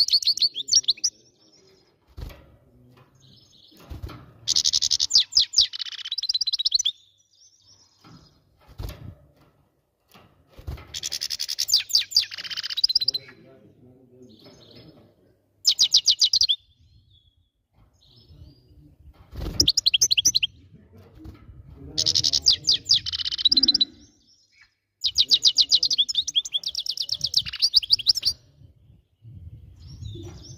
なんだ? Yeah.